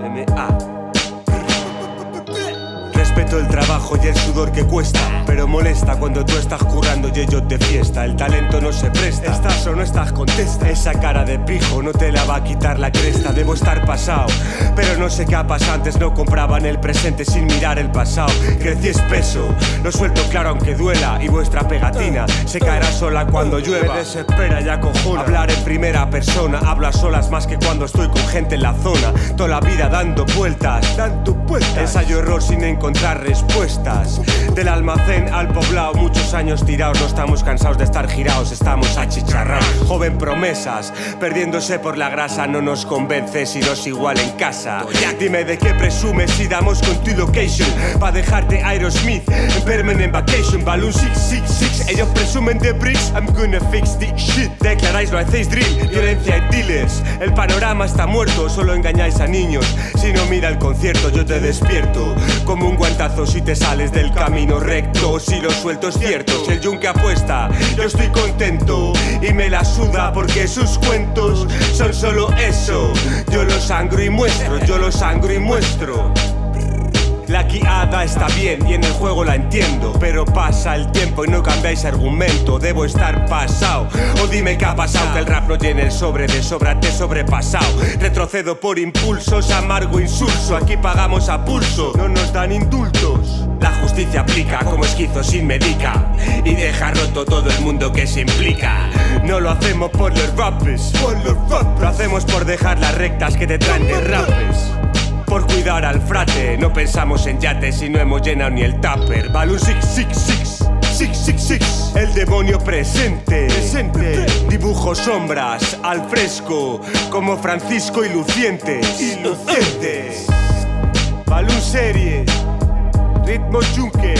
M-A. Trabajo y el sudor que cuesta. Pero molesta cuando tú estás currando y ellos de fiesta. El talento no se presta. ¿Estás o no estás? Contesta. Esa cara de pijo no te la va a quitar la cresta. Debo estar pasado. Pero no sé qué ha pasado. Antes no compraban el presente sin mirar el pasado. Crecí espeso. Lo suelto claro aunque duela. Y vuestra pegatina se caerá sola cuando llueva. Me desespera ya cojona. Hablar en primera persona. Hablo a solas más que cuando estoy con gente en la zona. Toda la vida dando vueltas. Dando vueltas. Ensayo error sin encontrar respuestas. Del almacén al poblado, muchos años tirados. No estamos cansados de estar girados, estamos achicharrados. Joven promesas, perdiéndose por la grasa. No nos convence si nos igual en casa. Dime de qué presumes si damos con tu location. Pa' dejarte Aerosmith en permanent vacation. Balloon 666. Ellos presumen de bricks. I'm gonna fix this shit. Declaráis, lo hacéis drill. Violencia y dealers. El panorama está muerto, solo engañáis a niños. Si no mira el concierto, yo te despierto. Como un si te sales del camino recto. Si lo suelto es cierto, si el yunque apuesta, yo estoy contento. Y me la suda porque sus cuentos son solo eso. Yo lo sangro y muestro, yo lo sangro y muestro. La guiada está bien y en el juego la entiendo Pero pasa el tiempo y no cambiáis argumento Debo estar pasado O dime qué ha pasado Que el rap no llene el sobre de sobra te sobrepasado Retrocedo por impulsos, amargo insulso Aquí pagamos a pulso, no nos dan indultos. La justicia aplica como esquizo sin medica Y deja roto todo el mundo que se implica. No lo hacemos por los rappers, por los rappers Lo hacemos por dejar las rectas que te traen de rapes por cuidar al frate. No pensamos en yates y no hemos llenado ni el tupper. Balloon 666. 666 El demonio presente Presente Dibujo sombras al fresco Como Francisco y Lucientes Y Lucientes serie Ritmo yunque